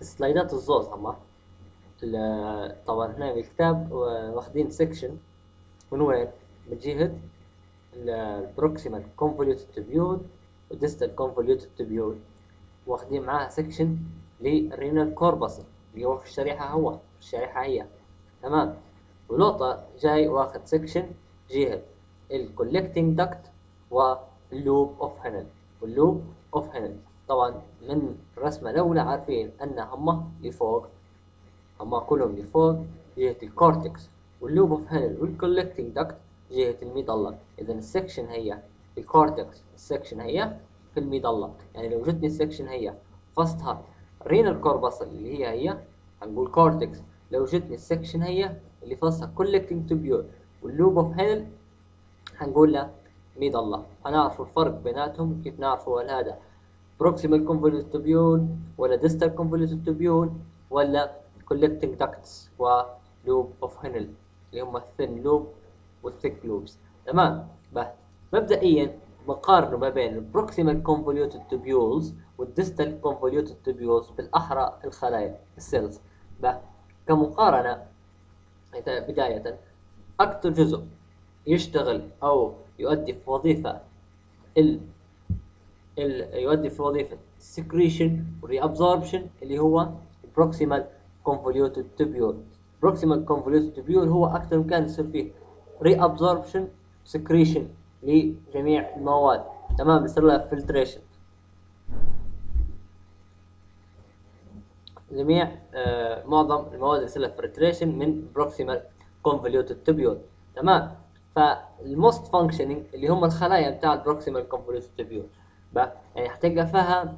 السلايدات الزوز هما طبعا هنا بالكتاب واخدين section من وين؟ من جهة ال proximal convoluted tubule وال distal convoluted tubule واخدين معاها section لل renal corpuscle اللي هو في الشريحة هو الشريحة هي. تمام؟ ولوطا جاي واخد section جهة ال collecting duct وال loop of Henle وال loop of Henle طبعا من الرسمة الأولى عارفين أن هم لفوق هم كلهم لفوق جهة الكورتكس واللوب اوف هنل والكولكتنج داكت جهة الميدالة إذا السكشن هي الكورتكس السكشن هي في الميدالة يعني لو جتني ال section هي فصتها renal corpuscle اللي هي هي هنقول cortex لو جتني ال section هي اللي فصها collecting tubule وال loop of Henle هنقول له الله هنعرف الفرق بيناتهم كيف نعرفوا هل هذا proximal convoluted tubule ولا distal convoluted tubule ولا collecting ducts و loop of Henle اللي هم ال thin loop وال thick loops تمام؟ بس مبدئيا بقارنوا ما بين ال proximal convoluted tubules وال distal convoluted tubules بالأحرى الخلايا ال cells بس كمقارنة بداية أكثر جزء يشتغل أو يؤدي في وظيفة ال يؤدي في وظيفه ال secretion وال reabsorption اللي هو ال proximal convoluted tubule proximal convoluted tubule هو أكثر مكان يصير فيه reabsorption secretion لجميع المواد. تمام؟ يصير لها filtration جميع آه معظم المواد يصير لها filtration من proximal convoluted tubule تمام؟ فال most functioning اللي هم الخلايا بتاع ال proximal convoluted tubule يعني حتلقى فيها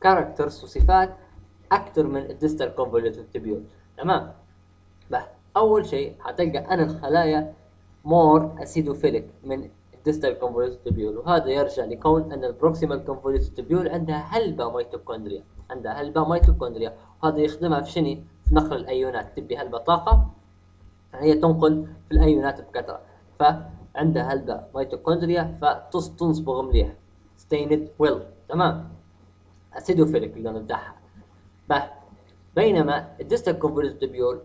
characters وصفات أكثر من ال distal convoluted tubule تمام؟ بس أول شيء حتلقى ان الخلايا more acidophilic من ال distal convoluted tubule وهذا يرجع لكون أن ال proximal convoluted tubule عندها هلبة ميتوكوندريا عندها هلبة ميتوكوندريا وهذا يخدمها في شنو؟ في نقل الأيونات تبي هلبة طاقة هي تنقل في الأيونات بكثرة فعندها هلبة ميتوكوندريا فتنصبغ مليح. stained well تمام؟ acidophilic اللون بتاعها بينما ال distal convoluted tubule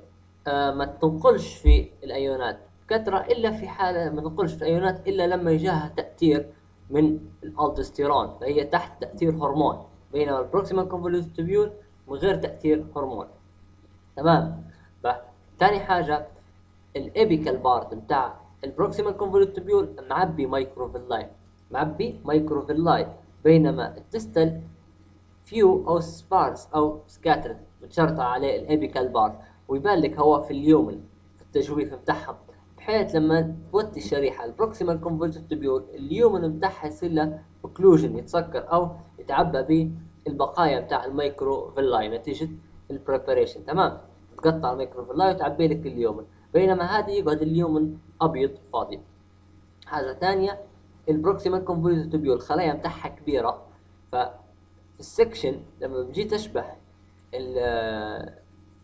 آه ما تنقلش في الأيونات كثرة إلا في حالة ما تنقلش في الأيونات إلا لما يجاها تأثير من الالدوستيرون فهي تحت تأثير هرمون. بينما ال proximal convoluted tubule من غير تأثير هرمون. تمام؟ ثاني حاجة ال apical part بتاع ال proximal convoluted tubule معبي microvilli معبي microvilli بينما ال distal few أو sparse أو scattered متشرطة عليه ال apical part ويبان لك هو في ال lumen في التجويف بتاعهم بحيث لما توتي الشريحة ال proximal convoluted tubule ال lumen بتاعها يصير له occlusion يتسكر أو يتعبى بالبقايا بتاع ال microvilli نتيجة ال preparation تمام؟ تقطع ال microvilli وتعبي لك ال lumen بينما هذه يقعد ال lumen أبيض فاضي. حاجة ثانية ال proximal convoluted tubule الخلايا بتاعها كبيرة. ففي ال section لما بتجي تشبه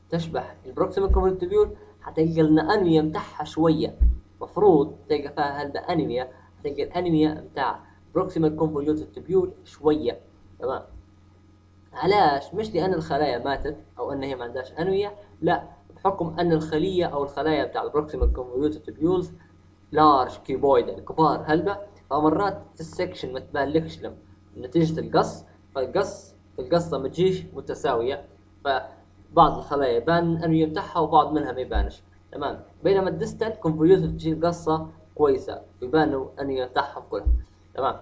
تشبه ال proximal convoluted tubule حتلقى الانوية بتاعها شوية. مفروض تلقى فيها هلبة انميا حتلقى الانوية بتاع proximal convoluted tubule شوية. تمام؟ علاش؟ مش لأن الخلايا ماتت أو إن هي ما عندهاش انوية لا. بحكم إن الخلية أو الخلايا بتاع ال proximal convoluted tubules large cuboid كبار هلبة فمرات في ال section ما تبانلكش نتيجة القص فالقص القصة ما تجيش متساوية. فبعض الخلايا يبان الانوية بتاعها وبعض منها ما يبانش. تمام؟ بينما ال distal convoluted تجي القصة كويسة يبانوا الانوية بتاعها كلها تمام؟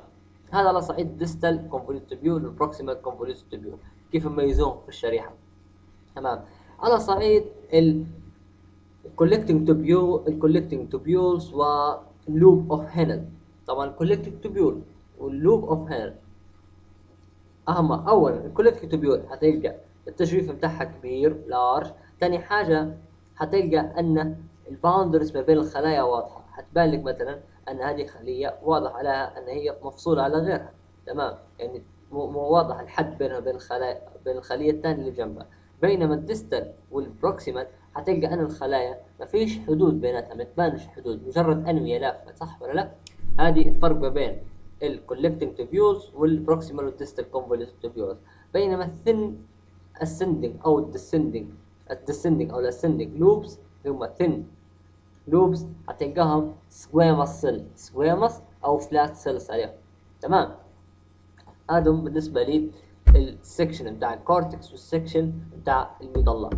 هذا على صعيد ال distal convoluted tubule وال proximal convoluted tubule كيف يميزوهم في الشريحة. تمام؟ على صعيد ال collecting tubule ال collecting tubules وال loop of Henle طبعا ال collecting tubule وال loop of Henle اهم اولا ال collecting tubule حتلقى التجويف بتاعها كبير large ثاني حاجة حتلقى أن ال borders ما بين الخلايا واضحة. حتبان لك مثلا أن هذه خلية واضح عليها أن هي مفصولة على غيرها. تمام؟ يعني مو واضح الحد بينها وبين الخلايا بين الخلية الثانية اللي جنبها. بينما ال distal وال proximal حتلقى أن الخلايا ما فيش حدود بيناتها ما تبانش حدود. مجرد أنوية لافه صح ولا لا؟ هذه الفرق ما بين ال collecting tubules وال proximal وال distal convoluted tubules بينما ال thin ascending أو descending ال descending أو ال ascending loops هم thin loops هتلقاهم squamous cell squamous أو flat cells عليهم. تمام؟ هذا بالنسبة لي السكشن بتاع الكورتكس والسكشن بتاع المظلة.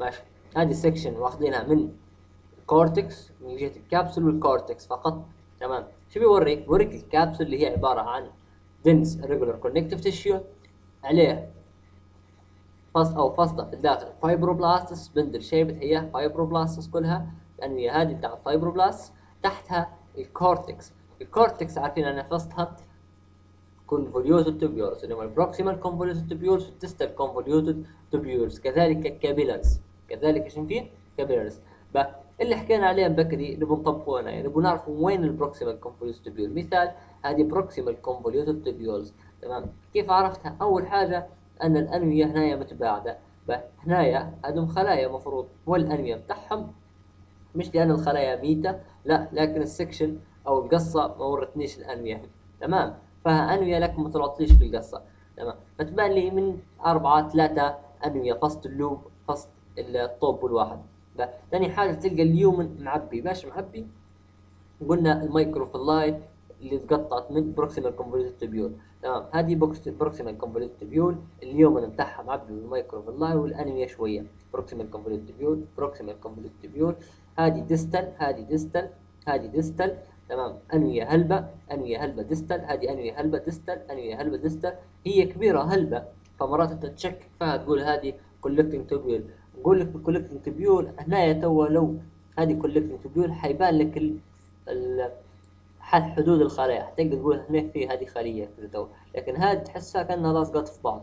ماشي. هذه ال section واخدينها من cortex من جهة ال capsule وال cortex فقط. تمام. شو بيوريك؟ بيوريك الكابسول اللي هي عبارة عن dense irregular connective tissue عليه فص أو فصلة في الداخل fibroblasts spindle shaped هي fibroblasts كلها الأنوية هذه بتاع ال fibroblast تحتها ال cortex. ال cortex عارفين أن فصلها convoluted tubules اللي هم ال proximal convoluted tubules وال distal convoluted tubules. كذلك ال capillaries كذلك إيش فيه؟ capillaries اللي حكينا عليه بكري نبغى نطبقه يعني نبغى نعرف وين ال proximal convoluted tubule. مثال هذه proximal convoluted tubules. تمام؟ كيف عرفتها؟ أول حاجة أن الأنوية هنايا متباعدة. هنايا هذم خلايا مفروض والانوية بتاعهم. مش لأن الخلايا ميتة لا لكن ال section أو القصة ما ورتنيش الأنوية. تمام؟ فانوية لكن ما طلعتليش في القصة. تمام؟ فتبان لي من أربعة ثلاثة أنوية فصل ال loop فصل ال tube الواحد ثاني حاجة تلقى ال lumen معبي. باش معبي؟ قلنا ال microvilli اللي تقطعت من proximal convoluted tubule تمام. هذه proximal convoluted tubule ال lumen بتاعها معبي بال microvilli والانوية شوية. proximal convoluted tubule proximal convoluted tubule هذه distal هذه distal هذه distal تمام. أنوية هلبة أنوية هلبة distal هذه أنوية هلبة distal أنوية هلبة distal هي كبيرة هلبة فمرات أنت تشك فيها تقول هذه collecting tubule نقول لك ال collecting tubule هنا تو لو هذه collecting tubule حيبان لك ال ال حدود الخلايا. حتقدر تقول هنا في هذه خلية تو لكن هذه تحسها كأنها لاصقات في بعض.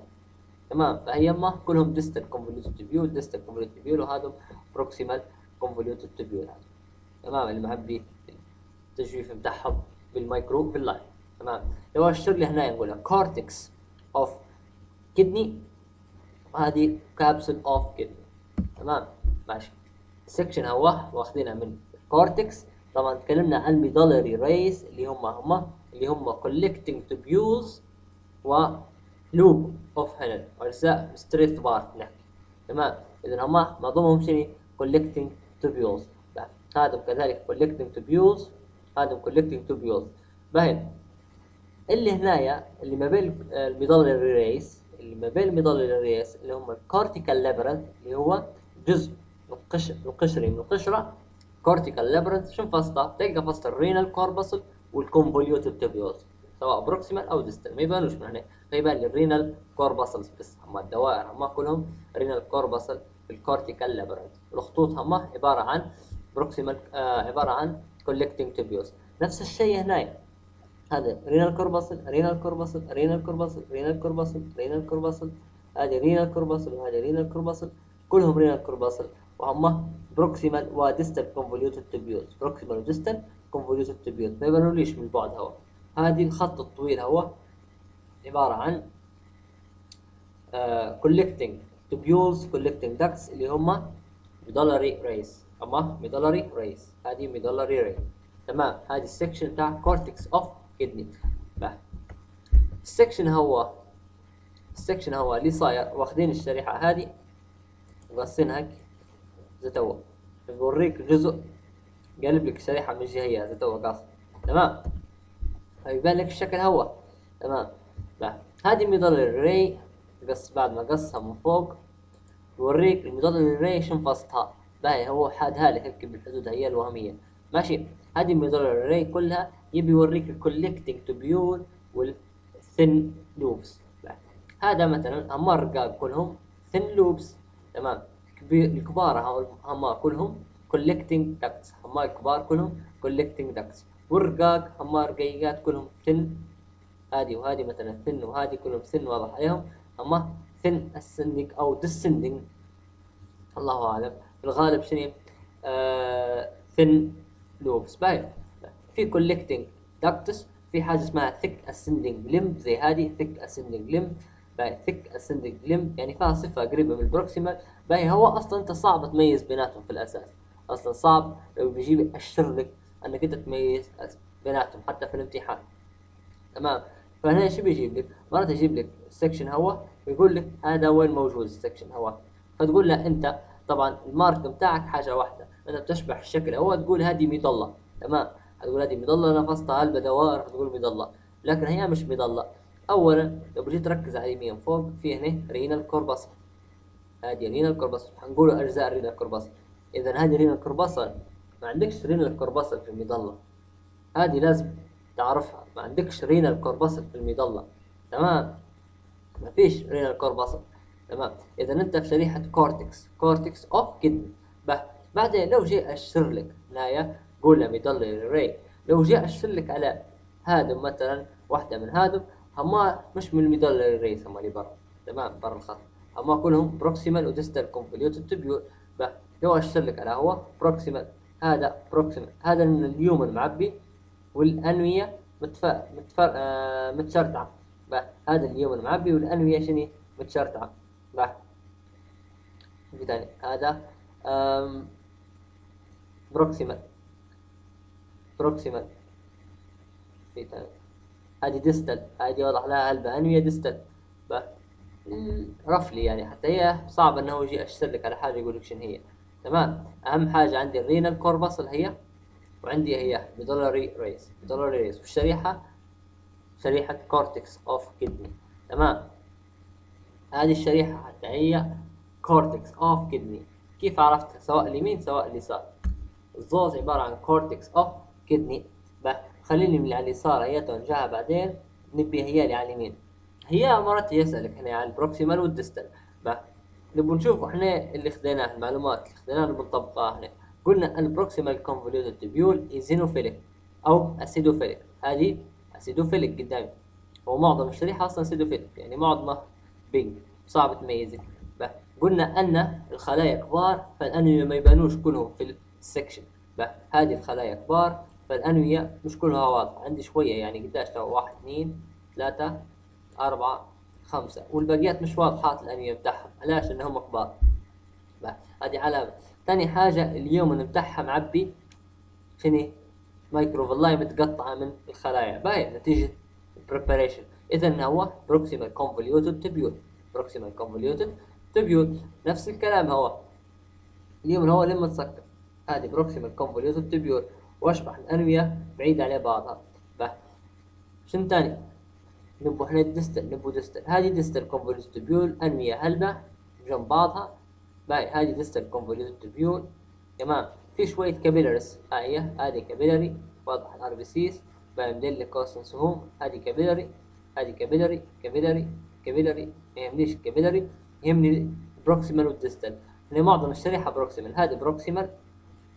تمام؟ فهي ما كلهم distal convoluted tubule distal convoluted tubule وهذا proximal convoluted tubule تمام؟ اللي معبي التجويف بتاعهم بال microvilli تمام؟ لو اشر لي هنا نقولها cortex of kidney وهذه capsule of kidney تمام ماشي. section هو واخدينها من cortex طبعا تكلمنا عن medullary rays اللي هم هم اللي هم collecting tubules و loop of Henle أجزاء straight part نحكي تمام؟ إذا هم معظمهم شنو؟ collecting tubules. هذا كذلك collecting tubules. هذا collecting tubules. باهي. اللي هنايا اللي ما بين ال medullary rays اللي ما بين ال medullary rays اللي هم ال cortical labyrinth اللي هو جزء القشر القشري من القشرة cortical labyrinth شنو فصله؟ تلقى فصل ال renal corpuscle وال convoluted tubules سواء proximal أو distal ما يبانوش من هنا. فيبان لي ال renal corpuscles بس. اما الدوائر اما كلهم renal corpuscle في ال cortical labyrinth الخطوط هما عبارة عن proximal آه عبارة عن collecting tubules نفس الشيء هنا. هذا رينال كوربسل رينال كوربسل رينال كوربسل رينال كوربسل رينال كوربسل هذه رينال كوربسل وهذه رينال كوربسل كلهم رينال كورباسل وهم proximal و distal convoluted tubule proximal و distal convoluted tubule ما يبانوليش من بعد هوا. هذه الخط الطويل هو عبارة عن collecting tubules collecting ducts اللي هم medullary rays. اما medullary rays. هذه medullary rays. تمام. هذه ال section بتاع cortex of kidney ال section هو ال section هو اللي صاير واخدين الشريحة هذه هيك زي توا بوريك جزء قلب لك شريحة من الجهية زي توا قاص تمام؟ فيبان لك الشكل هو تمام؟ لا. هذه medullary ray قص بعد ما قصها من فوق. بوريك ال medullary ray شنو فصلها. باهي هو حادها لك هيك بالحدود هي الوهمية. ماشي؟ هذه medullary ray كلها يبي يوريك ال collecting tubule وال thin loops هذا مثلا أمر رقاق كلهم ثن لوبس تمام الكبار هم كلهم collecting ducts هم الكبار كلهم collecting ducts والرقاق هم رقيقات كلهم thin هذه وهذه مثلا thin وهذه كلهم thin واضح عليهم هم thin ascending أو descending الله اعلم في الغالب شنو آه thin lobes باين في collecting ducts في حاجة اسمها thick ascending limb زي هذه thick ascending limb باي thick ascending limb يعني فيها صفة قريبة من ال proximal. باي هو أصلا أنت صعب تميز بيناتهم في الأساس. أصلا صعب لو بيجيب يأشر لك أنك أنت تميز بيناتهم حتى في الامتحان. تمام؟ فهنا إيش بيجيب لك؟ مرات يجيب لك section هو ويقول لك هذا وين موجود ال section هو فتقول له أنت طبعا ال mark بتاعك حاجة واحدة. أنت بتشبح الشكل هو تقول هذه medulla تمام؟ هتقول هذه medulla نفسها قلب دوائر تقول medulla لكن هي مش medulla اولا لو بجيت تركز على اليمين فوق في هنا renal corpuscle هذه renal corpuscle حنقول أجزاء renal corpuscle اذا هذه renal corpuscle ما عندكش renal corpuscle في ال medulla هذه لازم تعرفها. ما عندكش renal corpuscle في ال medulla تمام؟ ما فيش renal corpuscle تمام؟ اذا أنت في شريحة cortex cortex of kidney بعدين لو جاي أشر لك هنايا قول له medullary ray لو جاء أشر لك على هادم مثلا واحدة من هادم هما مش من ال medullary ray هما اللي برا. تمام؟ برا الخط. هما كلهم proximal و distal convoluted tubule لو اشر لك على هو proximal هذا proximal هذا من اليوم المعبي والأنوية متف... متف... آه متشرطعه هذا اليوم المعبي والأنوية شنو؟ متشرطعه في ثاني. هذا proximal proximal في ثاني. هذه distal هذه واضح لها هلبة انوية distal. roughly يعني حتى هي صعب إنه يجي يأشر لك على حاجة يقول لك شنو هي. تمام؟ أهم حاجة عندي ال renal corpuscle هي وعندي هي medullary rays. medullary rays والشريحه شريحة؟ cortex of kidney تمام؟ هذه الشريحة حتى هي cortex of kidney كيف عرفت سواء اليمين سواء اليسار. الزوز عبارة عن cortex of kidney خليني من على اليسار هي توجهها بعدين نبي هي اللي على اليمين. هي مرات يسألك هنا على ال proximal وال distal نبغى نشوف إحنا اللي خذيناه المعلومات اللي خذيناها بنطبقها هنا. قلنا ال proximal convoluted tubule eosinophilic أو acidophilic هذه acidophilic قدامي. هو معظم الشريحة أصلا acidophilic يعني معظمه بيج صعب تميزه. قلنا أن الخلايا كبار فالانوية ما يبانوش كلهم في ال section هذه الخلايا كبار فالأنوية مش كلها واضحة. عندي شوية يعني قداش واحد اثنين ثلاثة أربعة خمسة. والباقيات مش واضحات الأنوية بتاعهم. علاش؟ لأنهم كبار. هذه علامة ثاني حاجة اليوم بتاعها معبي شنو؟ microvilli متقطعة من الخلايا. باهي نتيجة preparation. إذا هو proximal convoluted tubule. proximal convoluted tubule نفس الكلام هو. اليوم هو لما تسكر. هذه proximal convoluted tubule واشبح الأنوية بعيد على بعضها. به شن تاني نبو إحنا distal نبو distal هذه distal convoluted tubule أنوية هلبة جنب بعضها. باي هذه distal convoluted tubule تمام. في شوية capillaries هاي هذه capillary. واضح ال RBCs باي مدل كوستن سهوم هذه capillary. هذه capillary. capillary. capillary. ما يهمنيش capillary. يهمني proximal وال distal لأن معظم الشريحة proximal هذه proximal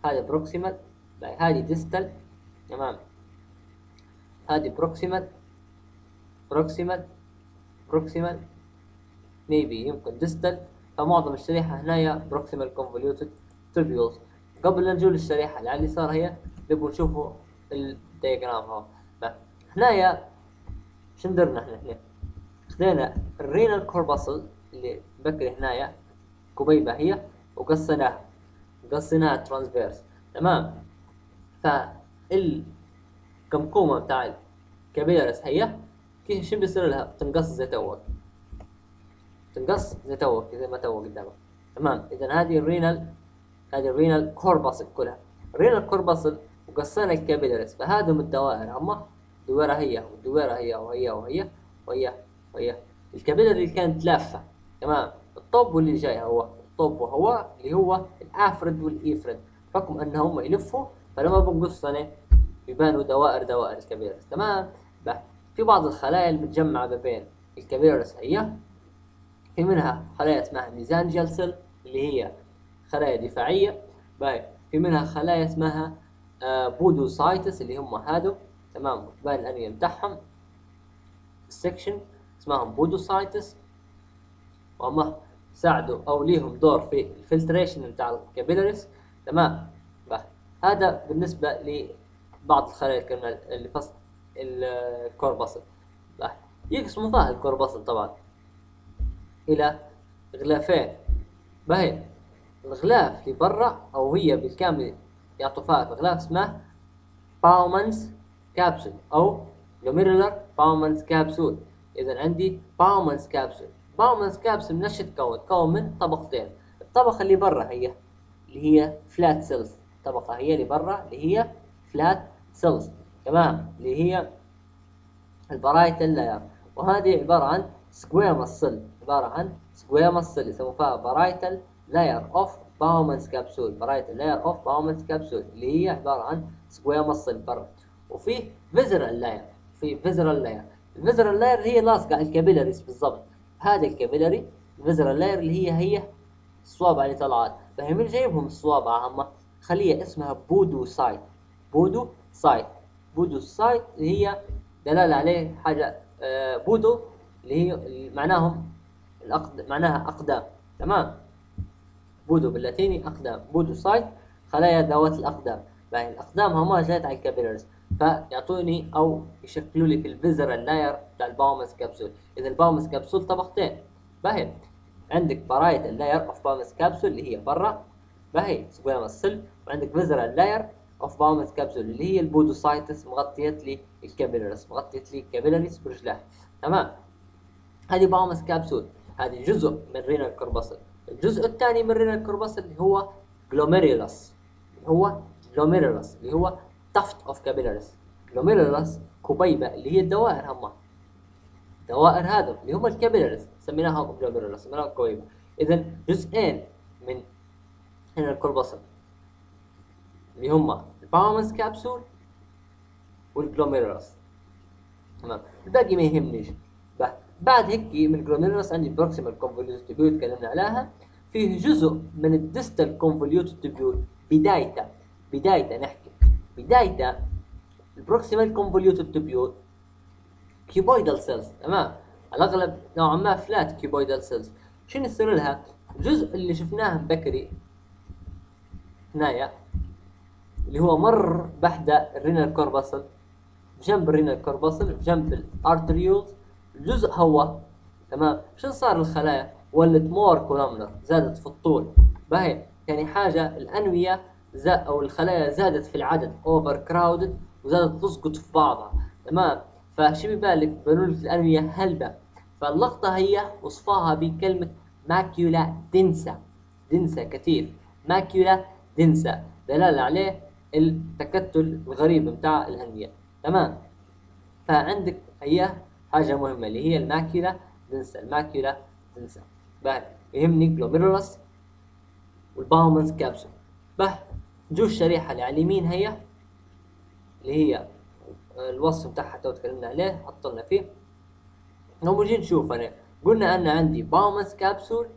هذه proximal هذه distal تمام. هذه proximal proximal proximal maybe يمكن distal فمعظم الشريحة هنايا proximal convoluted tubules قبل لا نجول الشريحة اللي على اليسار هي نبغى نشوفوا ال diagram هو هنايا شو درنا إحنا هنا؟ خذينا ال renal corpuscle اللي بكري هنايا كبيبة هي وقصيناها قصيناها transverse تمام. فالكمكومة بتاع ال capillaries هي كيف شو بيصير لها؟ تنقص زي توك تنقص زي توك زي ما توك قدامك. تمام؟ اذا هذه ال renal هذه ال renal corpuscle كلها. ال renal corpuscle وقصينا ال capillaries فهذا الدوائر. أما دويرة هي ودويرة هي وهي وهي وهي وهي ال capillary اللي كانت لافة. تمام؟ الطب واللي جاي هو. الطب وهو اللي هو ال afferent وال efferent حكم ان هم يلفوا فلما بنقص أنا يبانوا دوائر دوائر ال capillary. تمام في بعض الخلايا المتجمعة ما بين ال capillary الرئيسية في منها خلايا اسمها mesangial cell اللي هي خلايا دفاعية. باي. في منها خلايا اسمها آه podocytes اللي هم هادو. تمام. باين الأنوية بتاعهم. ال section اسمهم podocytes. وهم ساعدوا أو ليهم دور في ال filtration بتاع ال capillaries تمام. هذا بالنسبة لبعض الخلايا اللي فصل ال corpuscle يقسموا فيها ال corpuscle طبعا. إلى غلافين. باهي الغلاف اللي برا أو هي بالكامل يعطوا فيها الغلاف اسمه Bowman's capsule أو glomerular Bowman's capsule اذا عندي Bowman's capsule Bowman's capsule من إيش تتكون؟ تتكون من طبقتين. الطبقة اللي برا هي اللي هي flat cells الطبقه هي اللي برا اللي هي flat cells تمام؟ اللي هي ال parietal layer وهذه عبارة عن squamous cell عبارة عن squamous cell يسموها parietal layer of Bowman's capsule parietal layer of Bowman's capsule اللي هي عبارة عن squamous cell برا. وفي visceral layer في visceral layer ال visceral layer هي لاصقه على ال capillaries بالضبط. هذا ال capillary ال visceral layer اللي هي هي الصوابع اللي طلعت. فهي من جايبهم الصوابع هم؟ خلية اسمها podocyte podocyte podocyte اللي هي دلالة عليه حاجة آه podo اللي هي معناهم الأقد... معناها أقدام. تمام؟ podo باللاتيني أقدام. podocyte خلايا ذوات الأقدام. يعني الأقدام هم جات على ال capillaries فيعطوني أو يشكلوا لي في ال visceral layer بتاع ال Bowman's capsule. إذا ال Bowman's capsule طبقتين. باهي. عندك parietal layer of Bowman's capsule اللي هي برا. باهي squamous cell وعندك visceral layer of Bowman's capsule اللي هي ال podocytes مغطيت لي ال capillaries مغطيت لي ال capillaries برجلها. تمام؟ هذه Bowman's capsule هذه جزء من renal corpuscle الجزء الثاني من renal corpuscle اللي هو glomerulus اللي هو glomerulus اللي هو tuft of capillaries glomerulus كبيبة اللي هي الدوائر هم. دوائر هذا اللي هم ال capillaries سميناها glomerulus سميناها كبيبة اذا جزئين من renal corpuscle اللي هم ال Bowman's capsule وال glomerulus تمام؟ الباقي ما يهمنيش. بعد هيك من ال glomerulus عندي proximal convoluted tubule تكلمنا عليها. فيه جزء من ال distal convoluted tubule بدايته بدايته نحكي. بدايته ال proximal convoluted tubule cuboidal cells تمام؟ على الأغلب نوعا ما flat cuboidal cells شنو يصير لها؟ الجزء اللي شفناه بكري هنايا اللي هو مر بحدة ال renal corpuscle جنب ال renal corpuscle جنب ال arterioles الجزء هو تمام؟ شو صار الخلايا ولت more columnar زادت في الطول. باهي يعني حاجة الأنوية أو الخلايا زادت في العدد overcrowded وزادت تسقط في بعضها. تمام؟ فشو ببالك بنقول الأنوية هلبة. فاللقطة هي وصفاها بكلمة macula densa densa كثير macula densa دلالة عليه التكتل الغريب بتاع الأنوية تمام؟ فعندك هي حاجة مهمة اللي هي ال macula densa ال macula densa بعد يهمني glomerulus وال Bowman's capsule به. جو الشريحة اللي على اليمين هي اللي هي الوصف بتاعها تو تكلمنا عليه حطلنا فيه. لو نجي نشوف أنا. قلنا ان عندي Bowman's capsule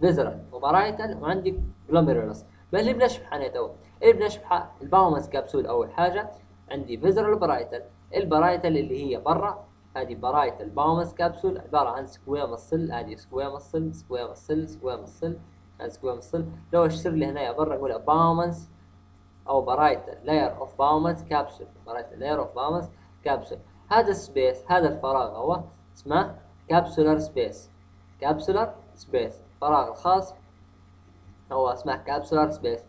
visceral و parietal وعندي glomerulus اللي بنشبح أنا تو بنشبح ال Bowman's capsule أول حاجة. عندي visceral و parietal ال parietal اللي هي برا هذه parietal Bowman's capsule. عبارة عن squamous cell هذه squamous cell squamous cell squamous هذه squamous cell لو أشر لي هنا برا أقول Bowman's أو parietal layer of Bowman's capsule. parietal layer of Bowman's capsule. هذا ال space هذا الفراغ هو اسمه capsular space capsular space فراغ الخاص هو اسمه capsular space.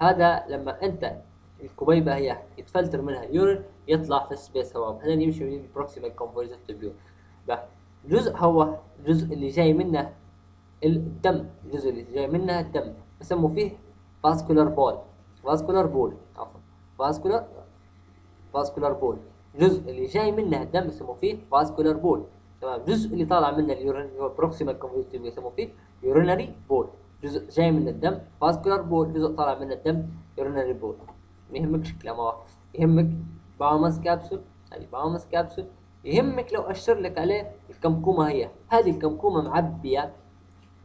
هذا لما انت الكبيبه هي يتفلتر منها ال urine يطلع في ال space هو. بعدين يمشي من ال proximal convoluted tubule جزء هو الجزء اللي جاي منه الدم. الجزء اللي جاي منه الدم. بسموه فيه vascular pole. vascular pole عفوا. vascular vascular pole. الجزء اللي جاي منه الدم يسموه فيه vascular pole. تمام. الجزء اللي طالع منه ال urine proximal convoluted يسموه فيه urinary pole. جزء جاي من الدم vascular pole جزء طالع من الدم urinary pole ما يهمكش كلام واحد يهمك Bowman's capsule هذه Bowman's capsule يهمك لو أشر لك عليه الكمكومة هي. هذه الكمكومة معبية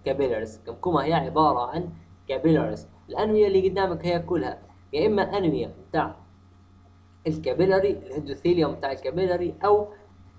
capillaries الكمكومة هي عبارة عن capillaries الأنوية اللي قدامك هي كلها. يا إما أنوية بتاع ال capillary ال endothelium بتاع ال capillary أو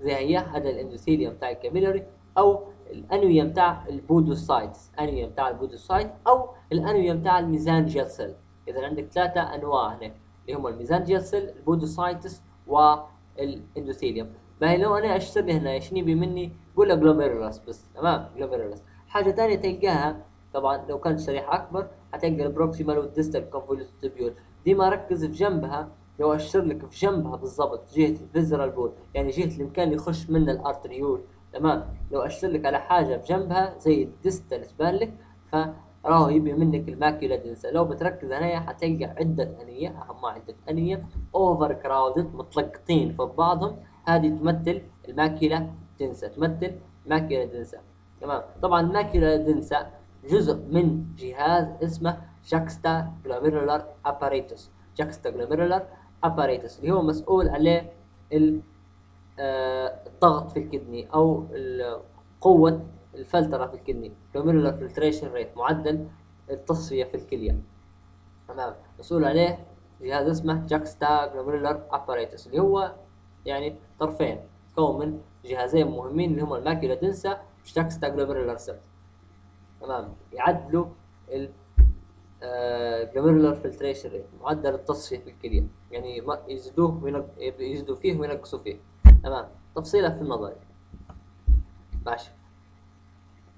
زي هي هذا ال endothelium بتاع ال capillary أو الأنوية بتاع ال podocytes أنوية بتاع ال podocyte أو الأنوية بتاع ال mesangial cell. إذا عندك ثلاثة أنواع هنا اللي هم ال mesangial cell ال podocytes وال endothelium ما لو أنا أشر لي هنا إيش نبي مني؟ قول glomerulus بس تمام؟ glomerulus حاجة ثانية تلقاها طبعا لو كانت شريحة أكبر هتلقى ال proximal وال distal convoluted tubule دي ما ركز في جنبها لو اشر لك في جنبها بالضبط جهة ال vascular pole يعني جهة المكان اللي يخش منها ال arteriole تمام؟ لو اشر لك على حاجة بجنبها زي ال distal تبان لك فراه يبي منك ال macula densa لو بتركز هنا حتلقى عدة أنوية أهم عدة أنوية overcrowded متلقطين في بعضهم. هذه تمثل ال macula densa تمثل macula densa تمام؟ طبعا ال macula densa جزء من جهاز اسمه juxtaglomerular apparatus juxtaglomerular apparatus اللي هو مسؤول عليه الضغط في ال kidney أو قوة الفلترة في ال kidney. glomerular filtration rate معدل التصفية في الكلية. تمام. مسؤول عليه جهاز اسمه juxtaglomerular apparatus اللي هو يعني طرفين. تكون من جهازين مهمين اللي هم ال macula densa و juxtaglomerular cells تمام. يعدلوا ال glomerular filtration rate معدل التصفية في الكلية. يعني يزيدوه يزيدوا فيه وينقصوا فيه. تمام. تفصيلها في النظري ماشي.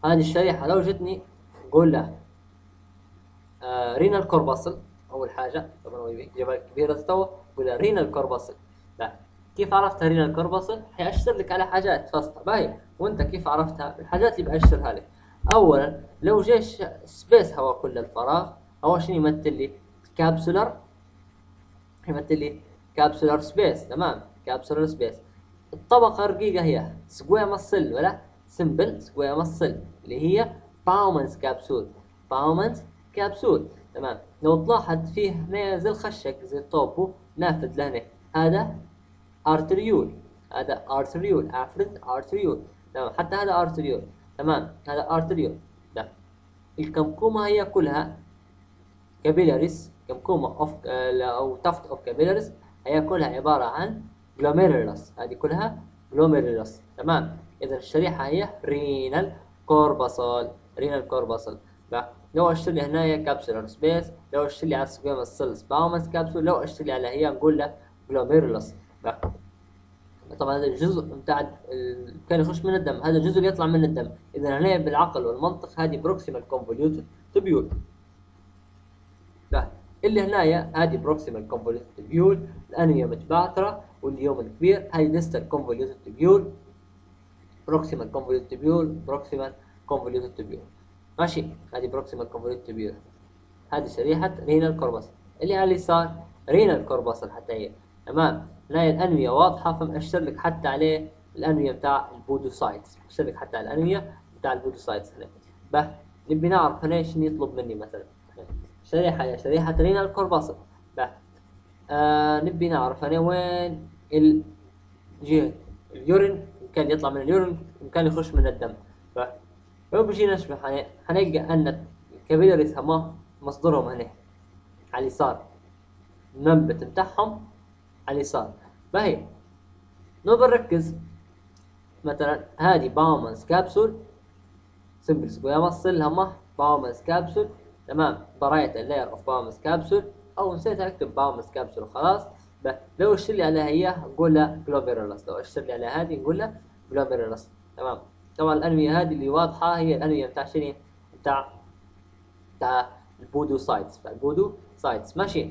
هذه الشريحة لو جتني قول له آه renal corpuscle أول حاجة طبعا هو جبل كبيره تستوى قول له renal corpuscle. لا. كيف عرفت renal corpuscle؟ حيأشر لك على حاجات. فاسطه باهي وأنت كيف عرفتها؟ الحاجات اللي بأشرها لك. اولا لو جيش space هواء كل الفراغ اول شيء يمثل لي؟ capsular يمثل لي capsular space تمام. capsular space الطبقة الرقيقة هي. squamous cell ولا؟ simple squamous cell اللي هي Bowman's capsule Bowman's capsule تمام. لو تلاحظ فيه هنا زي الخشك زي الطوبو نافذ لهنا. هذا arteriole هذا arteriole afferent arteriole تمام. حتى هذا arteriole تمام. هذا arteriole الكمكومة هي كلها capillaries كمكومة of أو tuft of capillaries هي كلها عبارة عن glomerulus هذه كلها glomerulus تمام. إذا الشريحة هي renal corpuscle renal corpuscle لو أشر لي هنا capsular space لو أشر لي على squamous cells Bowman's capsule لو أشر لي على هي نقول له glomerulus طبعا هذا الجزء بتاع كان يخش من الدم. هذا الجزء اللي يطلع من الدم. إذا هنا بالعقل والمنطق هذه proximal convoluted tubule اللي هنايا هذه proximal convoluted tubule الأنوية متبعترة وال lumen كبير. هذه distal convoluted tubule proximal convoluted tubule proximal convoluted tubule ماشي؟ هذه proximal convoluted tubule هذه شريحة renal corpuscle اللي على اليسار renal corpuscle حتى هي. تمام؟ هنا الأنوية واضحة فمأشر لك حتى عليه الأنوية بتاع ال podocytes. مأشر لك حتى على الأنوية بتاع ال podocytes هنا. نبي نعرف هنا شنو يطلب مني مثلا. شريحه يا شريحه renal corpuscle به. آه نبي نعرف هنا وين ال urine كان يطلع من ال urine كان يخش من الدم. به لو بيجي نشبه حنلقى أن ال capillaries هما مصدرهم هنا على اليسار. المنبت بتاعهم على اليسار. فهي لو بنركز مثلا هذه Bowman's capsule simple squamous لها Bowman's capsule تمام. parietal layer of Bowman's capsule أو نسيت أكتب Bowman's capsule وخلاص. لو أشر لي عليها هي نقول له glomerulus لو أشر لي عليها هذه نقول له glomerulus تمام؟ طبعا الأنوية هذه اللي واضحة هي الأنوية بتاع شنو؟ بتاع بتاع ال podocytes. فال podocytes. ماشي؟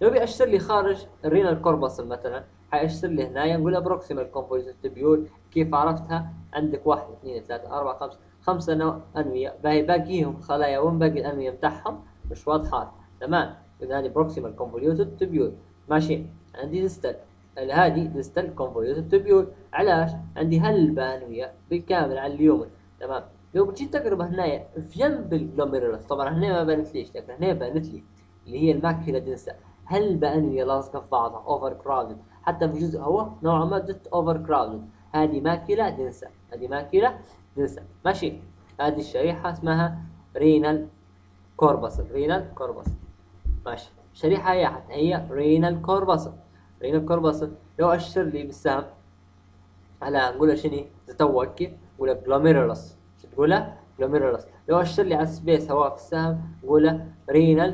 لو بيأشر لي خارج ال renal corpuscle مثلا حيأشر لي هنا نقول proximal convoluted tubule كيف عرفتها؟ عندك واحد اثنين ثلاثة أربعة خمسة. خمسة أنوية باقي باقيهم خلايا وين باقي الأنوية بتاعهم؟ مش واضحات تمام؟ إذا هذه proximal convoluted tubule ماشي. عندي distal هذه distal convoluted tubule علاش عندي هلبة أنوية بالكامل على اليوم. تمام. لو بتجي تقرب هنا في جنب ال glomerulus طبعا هنا ما بانت ليش؟ لكن هنا بانت لي. اللي هي ال macula densa هلبة أنوية لاصقة في بعضها overcrowded حتى في جزء هو نوعا ما جت overcrowded هذه macula densa هذه macula densa ماشي. هذه الشريحة اسمها renal corpuscle renal corpuscle ماشي. شريحة هي هي renal corpuscle renal corpuscle لو أشر لي بالسهم على نقول شنو تتوك نقول glomerulus شو تقولها glomerulus لو أشر لي على ال space هواء في السهم نقول renal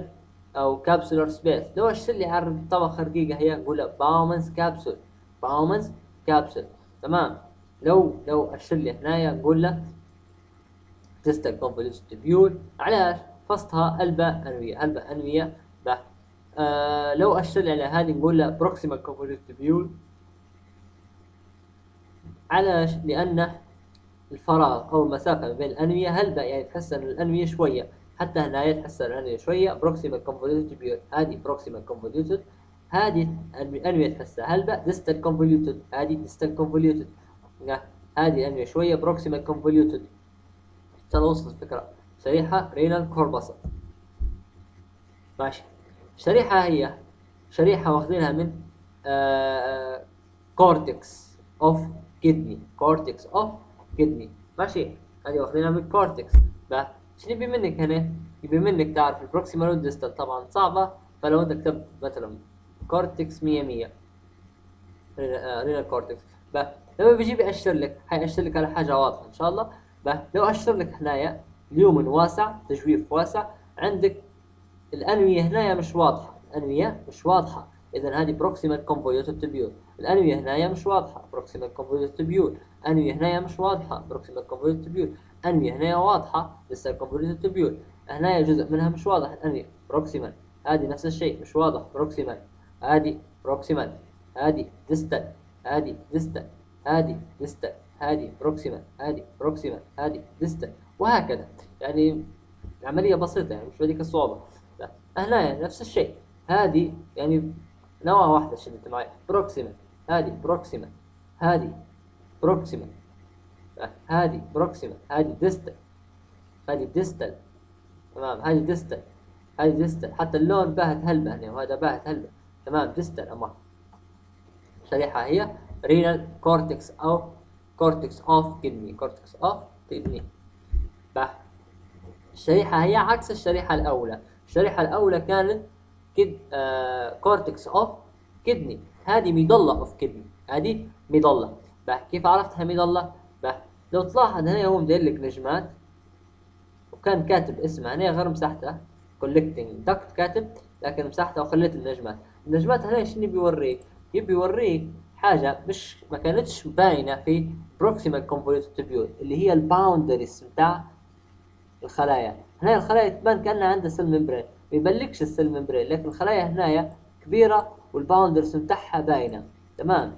أو capsular space. لو أشر لي على الطبقه الرقيقه هي نقول Bowman's capsule. Bowman's capsule. تمام؟ لو لو أشر لي هنايا نقول له distal convoluted tubule علاش؟ فصتها هلبة أنوية. هلبة أنوية به آه لو أشر لي على هذه نقول له proximal convoluted tubule على لأن الفراغ أو المسافة بين الأنوية هل يعني تحسن الأنوية شوية؟ حتى هنا تحسن الأنوية شوية. proximal convoluted tubule هذه proximal convoluted هذه الأنوية تحسها هلبة distal convoluted هذه distal convoluted هذه الأنوية شوية. proximal convoluted ترى وصلت الفكرة. شريحة renal corpuscle ماشي. شريحة هي. شريحة واخذينها من cortex of kidney cortex of kidney ماشي. هذه واخذينها من cortex شنو يبي منك هنا؟ يبي منك تعرف ال proximal وال distal طبعا صعبة. فلو انت كتبت مثلا cortex 100 100 renal cortex لما بيجي بيأشر لك حيأشر لك على حاجة واضحة إن شاء الله. لو أشر لك هنايا ال lumen واسع تجويف واسع عندك الأنوية هنايا مش واضحة. الأنوية مش واضحة. إذا هذه proximal convoluted tubule الأنوية هنايا مش واضحة. proximal convoluted tubule أنوية هنايا مش واضحة. proximal convoluted tubule أنوية هنايا واضحة. لسه convoluted tubule هنايا جزء منها مش واضح. الأنوية proximal هذه نفس الشيء. مش واضح. proximal هذه proximal هذه distal هذه distal هذه distal هذه proximal هذه proximal هذه distal وهكذا. يعني عملية بسيطة. يعني مش بهذيك الصعوبة. هنا يعني نفس الشيء. هذه يعني نوع واحدة شدت معي proximal هذه proximal هذه proximal هذه proximal هذه distal هذه distal تمام. هذه distal هذه distal حتى اللون باهت هلبة يعني وهذا باهت هلبة. تمام. distal أما شريحة هي renal cortex أو cortex of kidney cortex of kidney الشريحة هي عكس الشريحة الأولى. الشريحة الأولى كانت كد آه cortex of kidney هذه medulla of kidney هذه medulla كيف عرفتها medulla لو تلاحظ هنا هو مدير لك نجمات وكان كاتب اسمها هنا غير مساحتها collecting duct كاتب لكن مساحتها وخليت النجمات. النجمات هنا شنو بيوريك؟ يبي يوريك حاجة مش ما كانتش باينة في proximal convoluted tubule اللي هي ال boundaries بتاع الخلايا. هنا الخلايا تبان كأنها عندها cell membrane ما يبلكش ال cell membrane لكن الخلايا هنايا كبيرة وال boundaries بتاعها باينة. تمام؟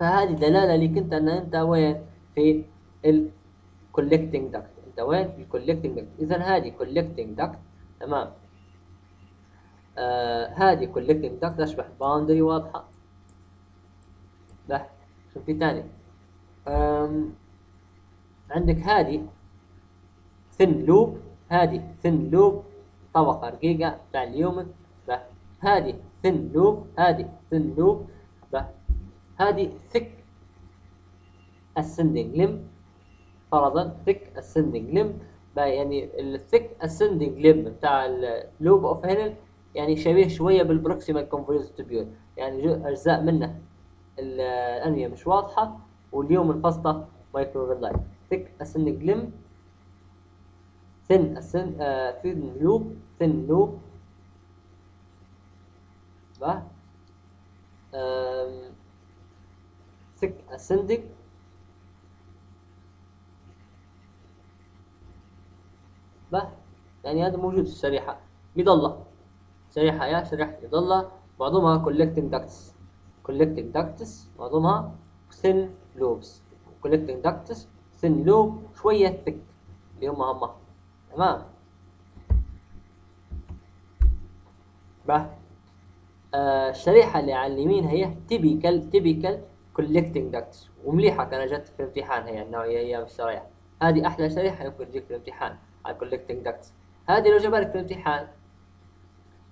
فهذه دلالة لك أنت أن أنت وين؟ في ال collecting duct أنت وين؟ في ال collecting duct اذا هذه collecting duct تمام؟ آه هذه collecting duct أشبه boundary واضحة. لا شوف في ثاني عندك هذه thin loop هذه thin loop طبقة رقيقة بتاع ال lumen هذه thin loop هذه thin loop هذه thick ascending limb فرضا thick ascending limb. يعني ال thick ascending limb بتاع ال loop of Henle يعني شبيه شوية بال proximal convoluted tubule يعني أجزاء منه. الأنوية مش واضحة واليوم الفسطه مايكرو لايت ثك ascending limb thin ascend uh, thin loop thin loop bah um, thick ascending bah يعني هذا موجود في الشريحة مظلة شريحة يا شريحة مظلة معظمها collecting ducts collecting ducts معظمها thin lobes collecting ducts thin lobe شوية thick اللي هم هم تمام؟ بقى آه الشريحة اللي على اليمين هي typical typical collecting ducts. ومليحة كانت جت في الامتحان هي النوعية هي الشريحة هذه أحلى شريحة يمكن تجيك في الامتحان على collecting ducts. هذه لو جابها لك في الامتحان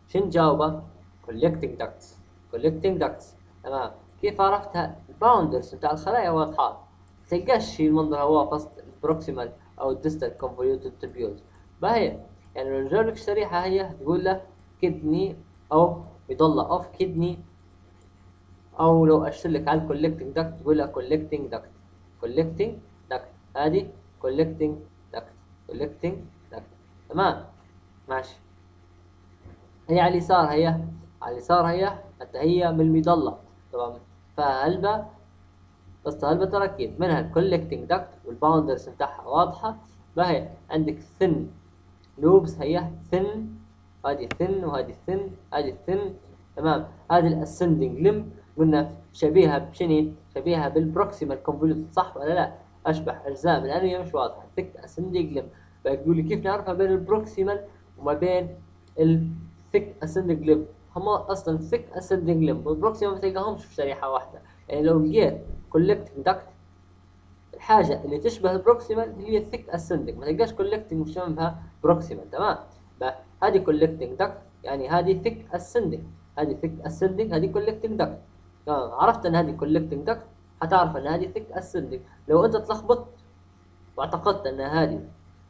شن جاوبة؟ collecting ducts. collecting ducts. تمام. كيف عرفتها؟ ال boundaries بتاع الخلايا واضحة. تلقاش المنظر هو فصل ال proximal أو ال distal convoluted tubules باهي يعني لو جاب لك شريحة هي تقول له kidney أو medulla of kidney أو لو اشر لك على ال collecting duct تقول له collecting duct collecting duct هذه collecting duct collecting duct تمام؟ ماشي. هي على اليسار هي على اليسار هي حتى هي من ال medulla تمام؟ فهلبة بس هلبة تركيب منها ال collecting duct وال boundaries بتاعها واضحة. فهي عندك thin loops هي thin هذه thin وهذه thin هذه thin تمام. هذه ال ascending limb قلنا شبيهة بشنو شبيهة بال proximal convoluted صح ولا لا؟ أشبه أجزاء من الأنوية مش واضحه thick ascending limb بقول لي كيف نعرفها بين ال proximal وما بين ال thick ascending limb هم أصلا thick ascending limb وال proximal ما تلقاهمش في شريحة واحدة. يعني لو لقيت collecting duct الحاجة اللي تشبه ال proximal هي ال thick ascending ما تلقاش collecting مشابهها proximal تمام؟ هذه collecting duct يعني هذه thick ascending هذه thick ascending هذه collecting duct عرفت إن هذه collecting duct حتعرف إن هذه thick ascending لو أنت تلخبطت واعتقدت إن هذه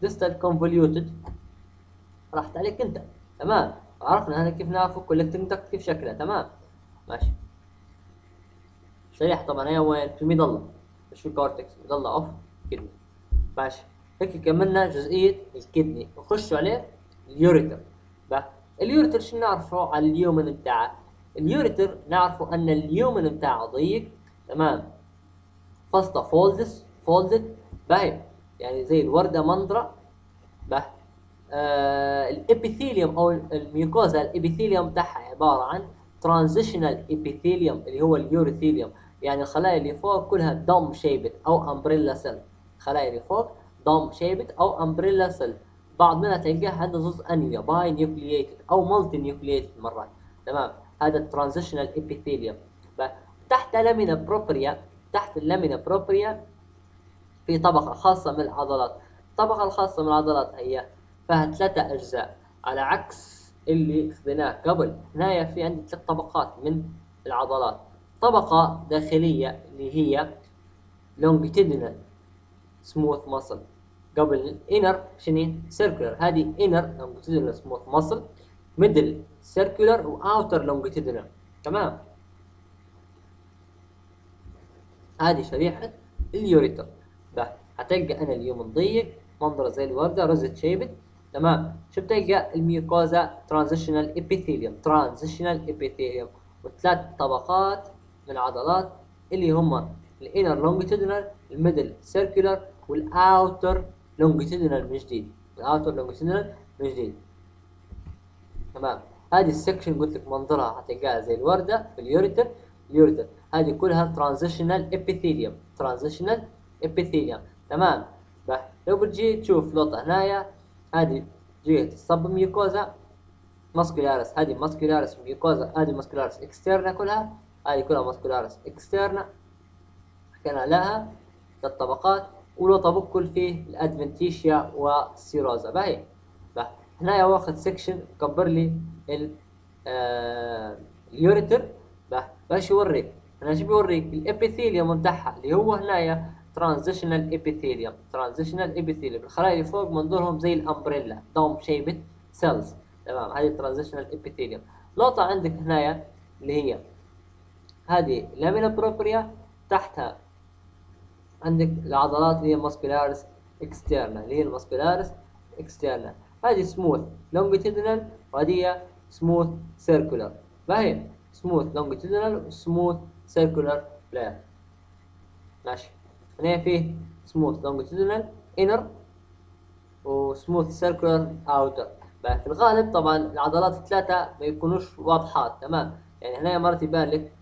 distal convoluted راحت عليك أنت. تمام؟ عرفنا هذا كيف نعرفه؟ collecting duct كيف شكلها. تمام؟ ماشي. شريحة طبعا. هي وين؟ في ال medulla مش في ال cortex medulla of kidney ماشي. هيك كملنا جزئية ال kidney. نخش عليه ال ureter. ال ureter شو نعرفه؟ على ال lumen بتاعه. ال ureter نعرفه أن ال lumen بتاعه ضيق. تمام. فاسطة folds folded باهي يعني زي الوردة منظرة به آه ال epithelium أو ال mucosa ال epithelium بتاعها عبارة عن transitional epithelium اللي هو ال urothelium. يعني الخلايا اللي فوق كلها dome shaped أو umbrella cell الخلايا اللي فوق dome shaped أو umbrella cell. بعض منها تلقاها عندها زوز أنوية binucleated أو multinucleated مرات. تمام؟ هذا ال transitional epithelium تحت lamina propria تحت ال lamina propria في طبقة خاصة من العضلات. الطبقة الخاصة من العضلات هي فيها ثلاثة أجزاء. على عكس اللي خذيناه قبل هنا في عندي ثلاث طبقات من العضلات. طبقة داخلية اللي هي longitudinal smooth muscle. قبل inner شنو؟ circular. هذه inner longitudinal smooth muscle middle circular و outer longitudinal. تمام؟ هذه شريحة ال ureter ده هتلقى أنا اليوم ضيق منظره زي الوردة rosette shaped تمام؟ شو بتلقى؟ ال mucosa transitional epithelium transitional epithelium وثلاث طبقات من العضلات اللي هم ال inner longitudinal ال middle circular وال outer longitudinal من جديد ال outer longitudinal من جديد تمام. هذه ال section قلت لك منظرها هتلقاها زي الوردة في ال ureter. ال ureter. هذه كلها transitional epithelium. transitional epithelium. تمام. لو بتجي تشوف لوطة هنايا. هذه جهة ال submucosa. muscularis هذه muscularis mucosa. هذه muscularis externa كلها. هذه كلها muscularis externa. حكينا لها. الطبقات ولوطة بكل فيه ال adventitia وال serosa. باهي. هنا واخد section كبر لي ال آه ال ureter. باش يوريك. أنا شو بيوريك؟ ال epithelium بتاعها اللي هو هنايا transitional epithelium transitional epithelium الخلايا اللي فوق منظرهم زي ال umbrella. dome shaped cells تمام. هذه transitional epithelium لوطة عندك هنايا اللي هي هذه lamina propria تحتها. عندك العضلات اللي هي muscularis externa اللي هي ال muscularis externa هذه smooth longitudinal وهذه smooth circular فاهم smooth longitudinal و smooth circular layer ماشي. هنا فيه smooth longitudinal inner و smooth circular outer في الغالب طبعا العضلات الثلاثة ما يكونوش واضحات تمام؟ يعني هنا مرات يبان لك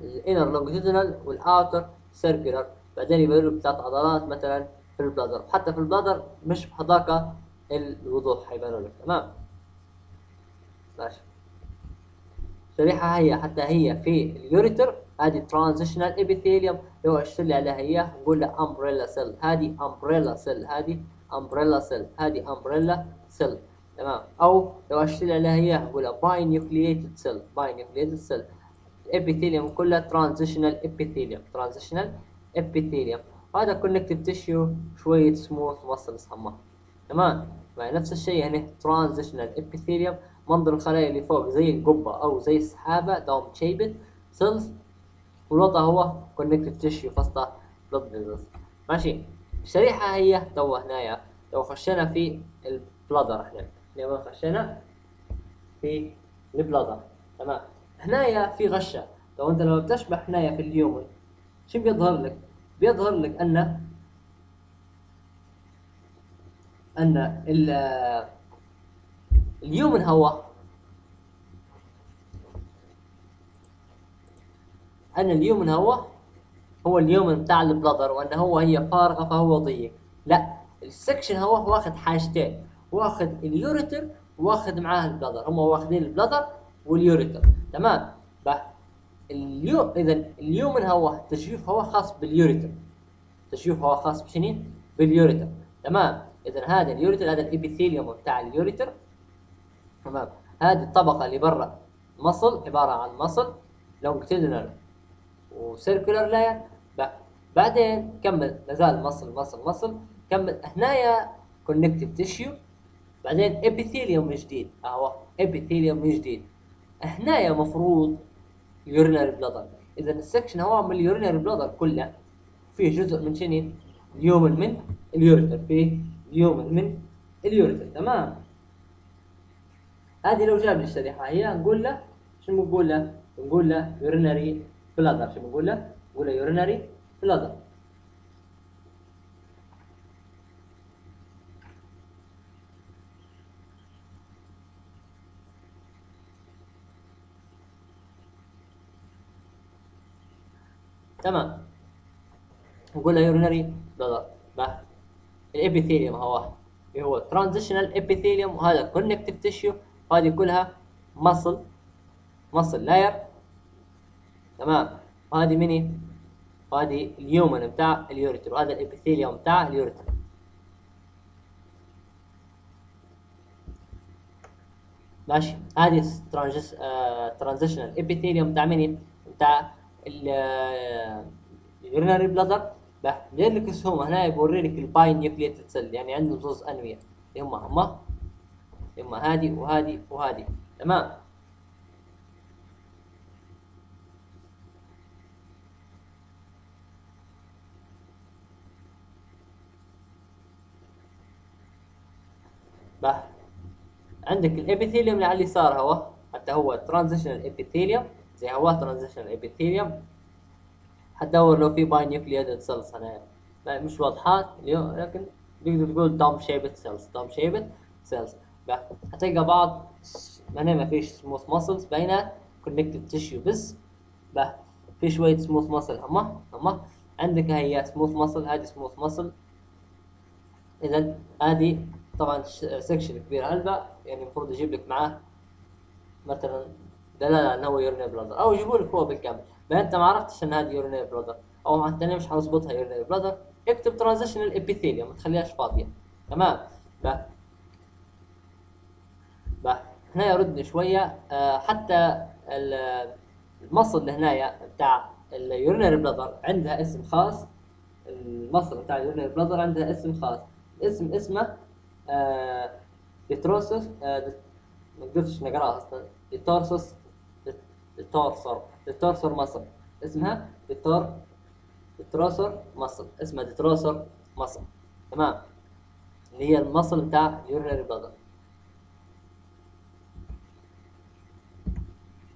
ال inner longitudinal وال outer circular بعدين يبان لك ثلاث عضلات مثلا في ال bladder حتى في ال bladder مش بهذاك الوضوح حيبانوا لك تمام؟ ماشي. الشريحة هي حتى هي في ال ureter هذه transitional epithelium لو أشر لي عليها اياه نقول له umbrella cell هذه umbrella cell هذه umbrella cell هذه umbrella cell تمام؟ أو لو أشر لي عليها اياه نقول له binucleated cell binucleated cell ال epithelium كلها transitional epithelium transitional epithelium هذا connective tissue شوية smooth muscle سماه تمام؟ نفس الشيء هنا transitional epithelium منظر الخلايا اللي فوق زي القبه أو زي السحابة dome shaped سيلز والوضع هو كونكتيف تيشيو فسطة بلد ماشي؟ الشريحة هي تو هنايا. لو خشينا في البلادر إحنا. لو خشينا في البلادر تمام؟ هنايا في غشة. لو أنت لما بتشبح هنايا في اليوم شو بيظهر لك؟ بيظهر لك أن أن ال اليومن هو أن اليومن هو هو اليومن بتاع البلادر وأن هو هي فارغة فهو ضيق. لا السكشن هو واخد حاجتين واخد اليوريتر واخد معاه البلادر. هم واخدين البلادر واليوريتر. تمام؟ اليوم اذا اليومن هو تشريف هو خاص باليوريتر تشريف هو خاص بشنين باليوريتر تمام. اذا هذا ال ureter هذا ال epithelium بتاع ال ureter تمام. هذه الطبقة اللي برا muscle عبارة عن muscle longitudinal و circular layer بعدين كمل. لازال muscle muscle muscle. كمل. هنايا connective tissue بعدين epithelium جديد. أهو epithelium جديد. هنايا مفروض urinary bladder اذا ال section هو من ال urinary bladder كله فيه جزء من شنو؟ ال lumen من ال ureter فيه ال lumen من ال ureter تمام. هذه لو جاب لي الشريحة هي نقول له شو نقول له؟ نقول له urinary bladder شو نقول له؟ نقول له urinary bladder تمام. له urinary bladder ال epithelium هو اللي هو transitional epithelium وهذا connective tissue هذه كلها muscle muscle layer تمام. وهذه مني؟ وهذه ال lumen بتاع ال ureter وهذا ال epithelium بتاع ال ureter. ماشي. هذه transitional epithelium بتاع مني؟ بتاع ال urinary bladder بين لك السهم هنا يوري لك ال binucleated cell يعني عنده زوز أنوية. اللي هم هم هم هذه وهذه وهذه تمام؟ بقى عندك ال epithelium اللي على اليسار هو. حتى هو transitional epithelium زي هو transitional epithelium حتدور لو في binucleated cells هنا مش واضحات لكن تقدر تقول dome shaped cells dome shaped cells. هتلقى بعض هنا ما فيش smooth muscles بينات connective tissue بس. في شوية smooth muscle هما هما. عندك هي smooth muscle هذه smooth muscle إذا هذه طبعا section كبير هلبا يعني المفروض يجيب لك معاه مثلا دلاله انه هو urinary bladder. أو يجيبوا لك هو بالكامل. ما أنت ما عرفتش إن هذه urinary bladder. أو أنت مش حنظبطها urinary bladder؟ اكتب transitional epithelium ما تخليهاش فاضية. تمام؟ با. با. هنا يردني شوية. آه حتى ال muscle اللي هنا بتاع ال urinary bladder عندها اسم خاص. ال muscle بتاع ال urinary bladder عندها اسم خاص. اسم اسمه آه detrusor آه ما قدرتش نقراها أصلا. detrusor detrusor detrusor muscle اسمها detru- detrusor muscle اسمها detrusor muscle تمام؟ اللي هي ال muscle بتاع ال urinary bladder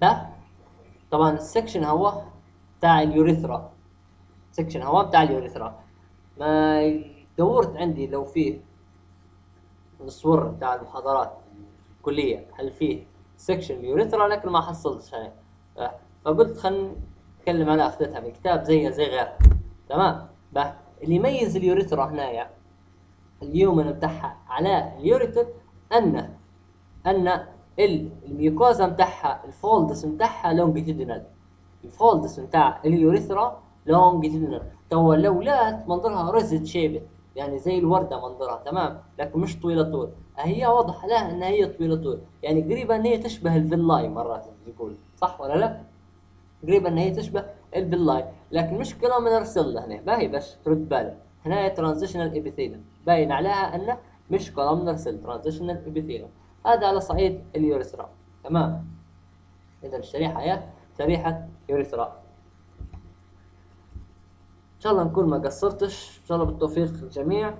ده طبعا ال section هو بتاع ال urethra section هو بتاع ال urethra ما دورت عندي لو فيه الصور بتاع المحاضرات الكلية هل فيه section ال urethra لكن ما حصلتش يعني فقلت خلينا نتكلم أنا أخذتها من كتاب زي زي غيرها. تمام؟ اللي يميز ال urethra هنايا ال lumen بتاعها على ال ureter ان أن ال mucosa بتاعها ال folds بتاعها longitudinal ال folds بتاع ال urethra longitudinal تو الاولاد منظرها rosette shaped يعني زي الوردة منظرها تمام؟ لكن مش طويلة طول. هي واضح لها ان هي طويلة طول يعني قريبة إن هي تشبه ال villi مرات يقول صح ولا لا؟ قريبة إن هي تشبه ال villi لكن مش columnar cell هنا. باهي بس ترد بالك. هنا transitional epithelium باين عليها انه مش columnar cell transitional epithelium هذا على صعيد ال urethra تمام؟ إذا الشريحة هي شريحة urethra إن شاء الله نكون ما قصرتش. إن شاء الله بالتوفيق للجميع